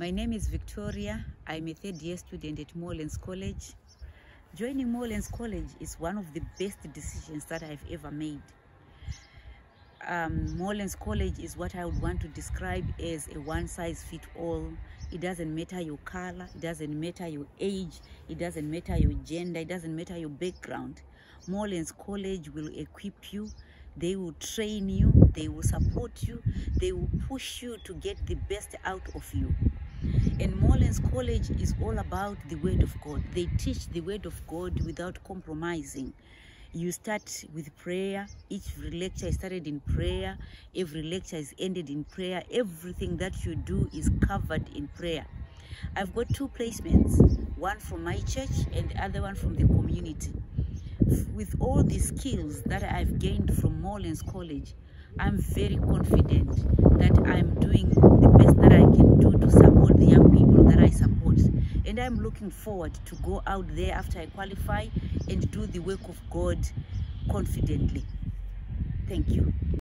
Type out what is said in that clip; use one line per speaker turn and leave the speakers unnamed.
My name is Victoria. I'm a third year student at Moorlands College. Joining Moorlands College is one of the best decisions that I've ever made. Um, Moorlands College is what I would want to describe as a one size fit all. It doesn't matter your color, it doesn't matter your age, it doesn't matter your gender, it doesn't matter your background. Moorlands College will equip you, they will train you, they will support you, they will push you to get the best out of you. And Moorlands College is all about the Word of God. They teach the Word of God without compromising. You start with prayer. Each lecture is started in prayer. Every lecture is ended in prayer. Everything that you do is covered in prayer. I've got two placements, one from my church and the other one from the community. With all the skills that I've gained from Moorlands College, I'm very confident that I'm doing the best that I can do to support the young people that I support. And I'm looking forward to go out there after I qualify and do the work of God confidently. Thank you.